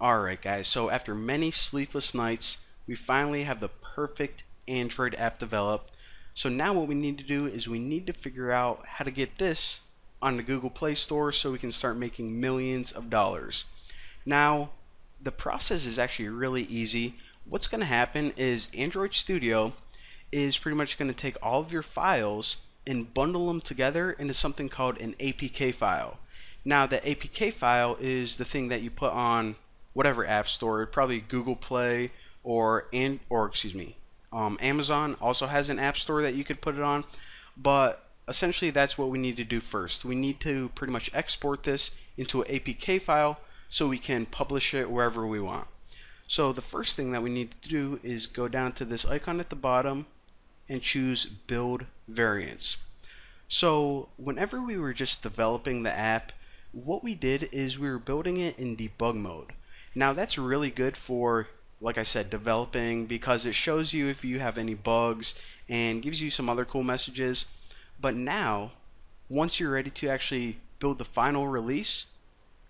Alright guys, so after many sleepless nights, we finally have the perfect Android app developed. So now what we need to do is we need to figure out how to get this on the Google Play Store so we can start making millions of dollars. Now, the process is actually really easy. What's going to happen is Android Studio is pretty much going to take all of your files and bundle them together into something called an APK file. Now, the APK file is the thing that you put on whatever app store, probably Google Play or and or excuse me, um, Amazon also has an app store that you could put it on. But essentially, that's what we need to do first. We need to pretty much export this into an APK file so we can publish it wherever we want. So the first thing that we need to do is go down to this icon at the bottom and choose build variants. So whenever we were just developing the app, what we did is we were building it in debug mode. Now that's really good for, like I said, developing because it shows you if you have any bugs and gives you some other cool messages. But now, once you're ready to actually build the final release,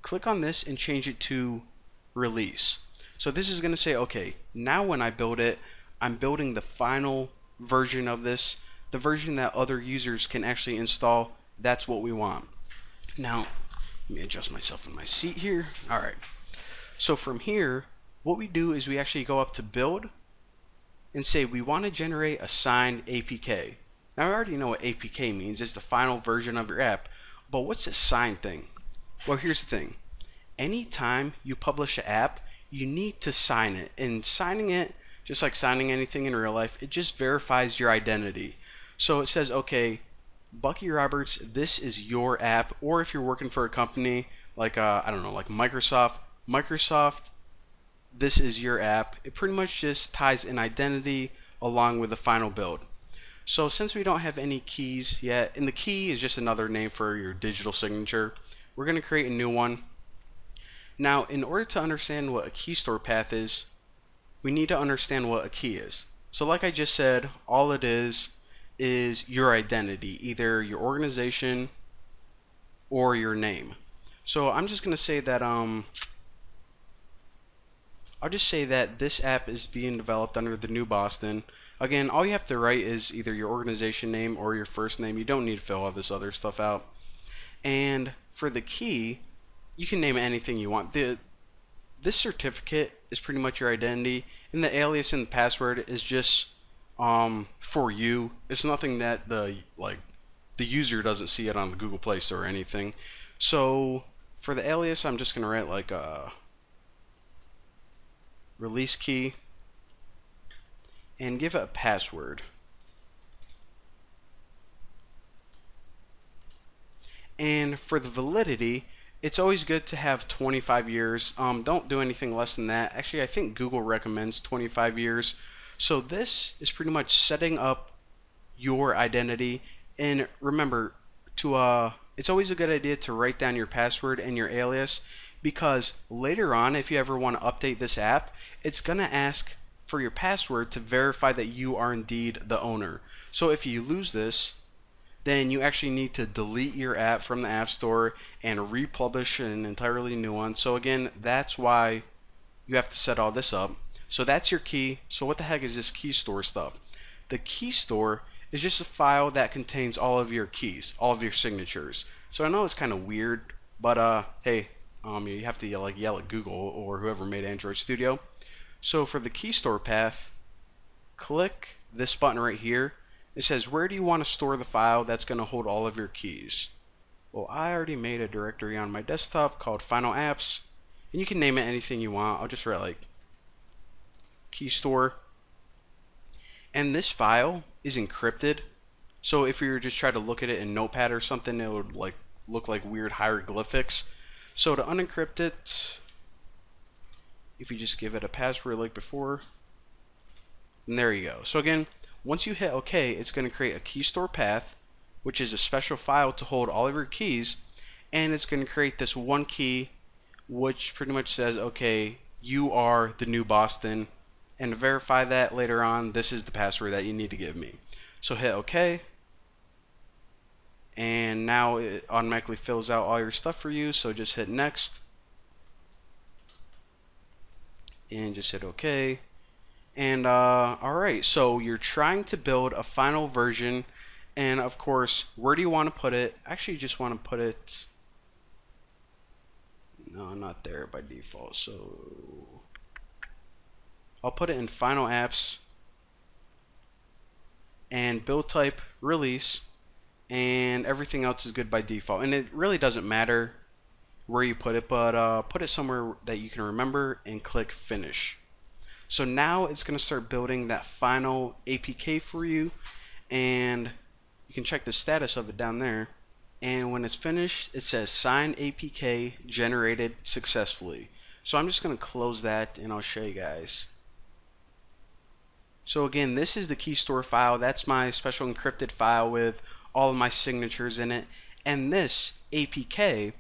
click on this and change it to release. So this is going to say, okay, now when I build it, I'm building the final version of this, the version that other users can actually install. That's what we want. Now, let me adjust myself in my seat here. All right. So from here, what we do is we actually go up to build and say we want to generate a signed APK. Now I already know what APK means, it's the final version of your app, but what's a signed thing? Well here's the thing, anytime you publish an app, you need to sign it, and signing it, just like signing anything in real life, it just verifies your identity. So it says, okay, Bucky Roberts, this is your app, or if you're working for a company like, uh, I don't know, like Microsoft, Microsoft, this is your app. It pretty much just ties an identity along with the final build. So since we don't have any keys yet, and the key is just another name for your digital signature, we're going to create a new one. Now, in order to understand what a key store path is, we need to understand what a key is. So like I just said, all it is is your identity, either your organization or your name. So I'm just going to say that um, I'll just say that this app is being developed under the New Boston. Again, all you have to write is either your organization name or your first name. You don't need to fill all this other stuff out. And for the key, you can name anything you want. The this certificate is pretty much your identity, and the alias and the password is just um, for you. It's nothing that the like the user doesn't see it on the Google Play Store or anything. So for the alias, I'm just gonna write like a uh, release key, and give it a password. And for the validity, it's always good to have 25 years. Um, don't do anything less than that. Actually, I think Google recommends 25 years. So this is pretty much setting up your identity. And remember, to uh, it's always a good idea to write down your password and your alias because later on, if you ever want to update this app, it's going to ask for your password to verify that you are indeed the owner. So if you lose this, then you actually need to delete your app from the App Store and republish an entirely new one. So again, that's why you have to set all this up. So that's your key. So what the heck is this key store stuff? The key store is just a file that contains all of your keys, all of your signatures. So I know it's kind of weird, but uh, hey, um, you have to yell, like yell at Google or whoever made Android Studio. So for the key store path, click this button right here. It says where do you want to store the file that's going to hold all of your keys. Well, I already made a directory on my desktop called Final Apps, and you can name it anything you want. I'll just write like key store. And this file is encrypted, so if you were just trying to look at it in Notepad or something, it would like look like weird hieroglyphics. So to unencrypt it, if you just give it a password like before, and there you go. So again, once you hit OK, it's going to create a key store path, which is a special file to hold all of your keys, and it's going to create this one key, which pretty much says, okay, you are the new Boston, and to verify that later on, this is the password that you need to give me. So hit OK, and now it automatically fills out all your stuff for you so just hit next and just hit OK. And uh, alright, so you're trying to build a final version and of course, where do you want to put it? Actually, you just want to put it no, not there by default. So I'll put it in Final Apps and build type release and everything else is good by default. And it really doesn't matter where you put it, but uh, put it somewhere that you can remember and click finish. So now it's going to start building that final APK for you and you can check the status of it down there and when it's finished it says sign APK generated successfully so I'm just gonna close that and I'll show you guys so again this is the key store file that's my special encrypted file with all of my signatures in it and this APK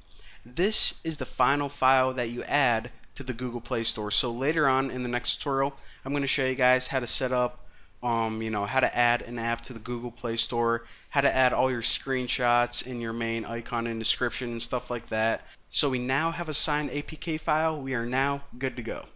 this is the final file that you add to the Google Play Store so later on in the next tutorial I'm going to show you guys how to set up um, you know, how to add an app to the Google Play Store, how to add all your screenshots in your main icon and description and stuff like that. So we now have a signed APK file. We are now good to go.